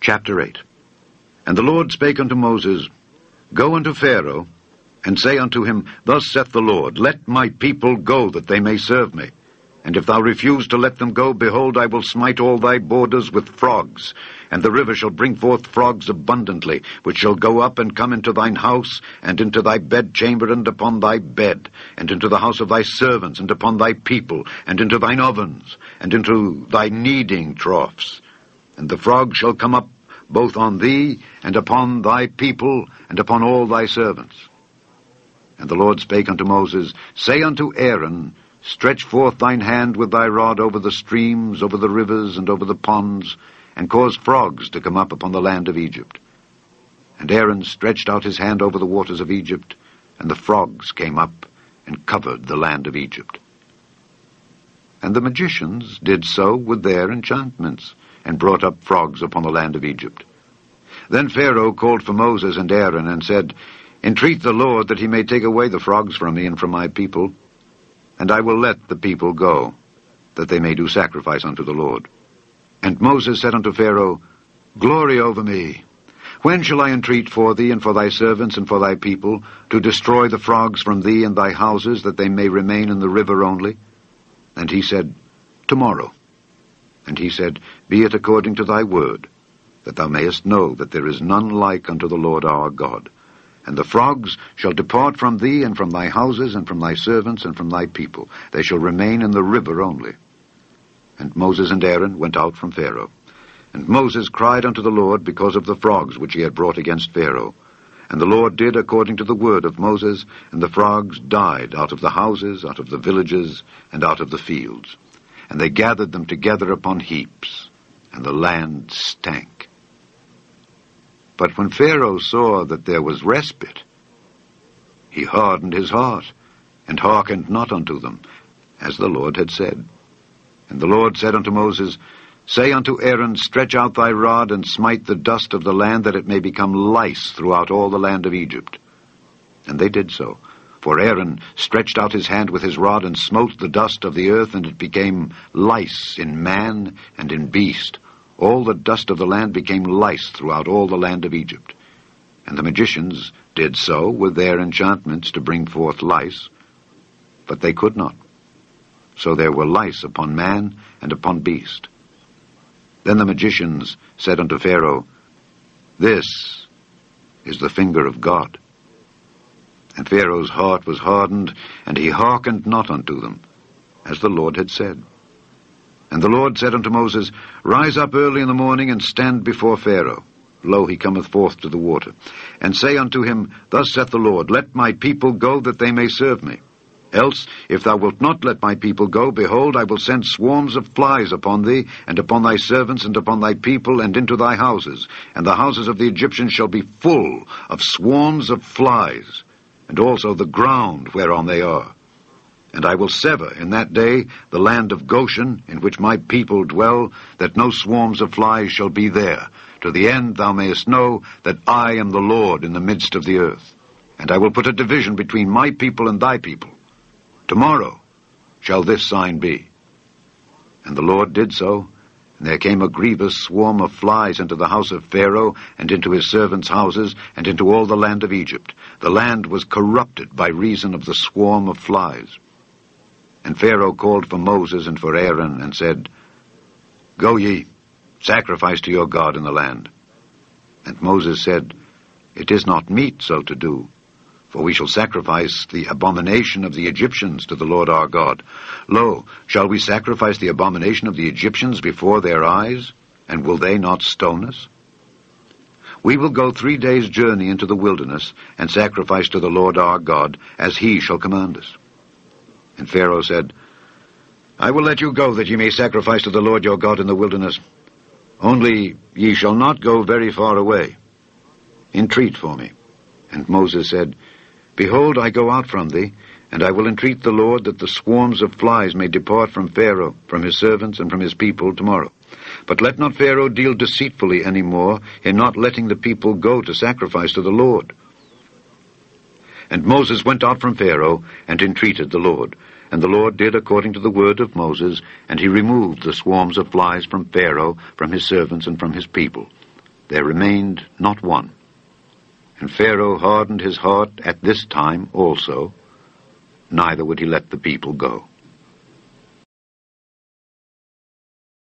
Chapter 8 And the Lord spake unto Moses, Go unto Pharaoh, and say unto him, Thus saith the Lord, Let my people go, that they may serve me. And if thou refuse to let them go, behold, I will smite all thy borders with frogs, and the river shall bring forth frogs abundantly, which shall go up and come into thine house, and into thy bedchamber, and upon thy bed, and into the house of thy servants, and upon thy people, and into thine ovens, and into thy kneading troughs. And the frogs shall come up both on thee, and upon thy people, and upon all thy servants. And the Lord spake unto Moses, Say unto Aaron, Stretch forth thine hand with thy rod over the streams, over the rivers, and over the ponds, and cause frogs to come up upon the land of Egypt. And Aaron stretched out his hand over the waters of Egypt, and the frogs came up and covered the land of Egypt. And the magicians did so with their enchantments, and brought up frogs upon the land of Egypt. Then Pharaoh called for Moses and Aaron, and said, Entreat the Lord that he may take away the frogs from me and from my people, and I will let the people go, that they may do sacrifice unto the Lord. And Moses said unto Pharaoh, Glory over me. When shall I entreat for thee and for thy servants and for thy people, to destroy the frogs from thee and thy houses, that they may remain in the river only? And he said, Tomorrow. And he said, Be it according to thy word, that thou mayest know that there is none like unto the Lord our God. And the frogs shall depart from thee, and from thy houses, and from thy servants, and from thy people. They shall remain in the river only. And Moses and Aaron went out from Pharaoh. And Moses cried unto the Lord because of the frogs which he had brought against Pharaoh. And the Lord did according to the word of Moses, and the frogs died out of the houses, out of the villages, and out of the fields. And they gathered them together upon heaps, and the land stank. But when Pharaoh saw that there was respite, he hardened his heart, and hearkened not unto them, as the Lord had said. And the Lord said unto Moses, Say unto Aaron, Stretch out thy rod, and smite the dust of the land, that it may become lice throughout all the land of Egypt. And they did so. For Aaron stretched out his hand with his rod, and smote the dust of the earth, and it became lice in man and in beast, all the dust of the land became lice throughout all the land of Egypt. And the magicians did so with their enchantments to bring forth lice, but they could not. So there were lice upon man and upon beast. Then the magicians said unto Pharaoh, This is the finger of God. And Pharaoh's heart was hardened, and he hearkened not unto them, as the Lord had said. And the Lord said unto Moses, Rise up early in the morning, and stand before Pharaoh. Lo, he cometh forth to the water. And say unto him, Thus saith the Lord, Let my people go, that they may serve me. Else, if thou wilt not let my people go, behold, I will send swarms of flies upon thee, and upon thy servants, and upon thy people, and into thy houses. And the houses of the Egyptians shall be full of swarms of flies, and also the ground whereon they are. And I will sever in that day the land of Goshen, in which my people dwell, that no swarms of flies shall be there, to the end thou mayest know that I am the Lord in the midst of the earth. And I will put a division between my people and thy people. Tomorrow shall this sign be. And the Lord did so, there came a grievous swarm of flies into the house of Pharaoh, and into his servants' houses, and into all the land of Egypt. The land was corrupted by reason of the swarm of flies. And Pharaoh called for Moses and for Aaron, and said, Go ye, sacrifice to your God in the land. And Moses said, It is not meet so to do, for we shall sacrifice the abomination of the Egyptians to the Lord our God. Lo, shall we sacrifice the abomination of the Egyptians before their eyes, and will they not stone us? We will go three days' journey into the wilderness, and sacrifice to the Lord our God, as he shall command us. And Pharaoh said, I will let you go that ye may sacrifice to the Lord your God in the wilderness. Only ye shall not go very far away. Entreat for me. And Moses said, Behold, I go out from thee, and I will entreat the Lord that the swarms of flies may depart from Pharaoh, from his servants, and from his people tomorrow. But let not Pharaoh deal deceitfully any more in not letting the people go to sacrifice to the Lord. And Moses went out from Pharaoh, and entreated the Lord. And the Lord did according to the word of Moses, and he removed the swarms of flies from Pharaoh, from his servants, and from his people. there remained not one. And Pharaoh hardened his heart at this time also, neither would he let the people go.